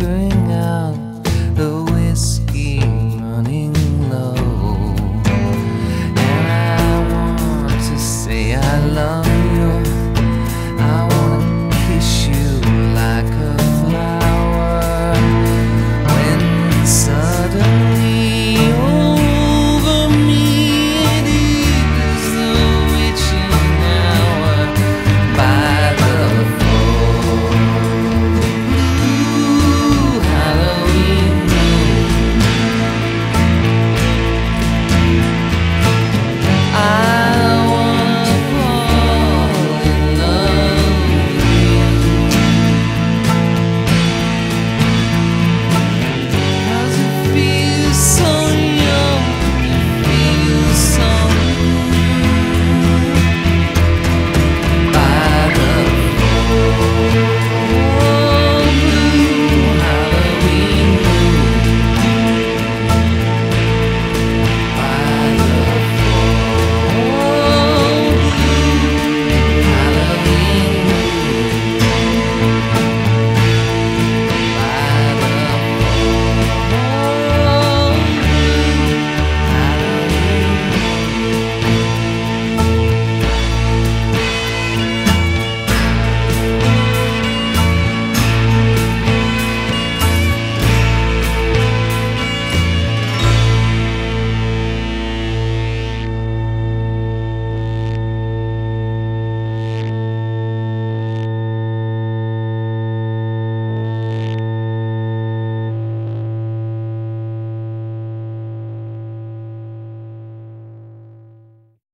lanterns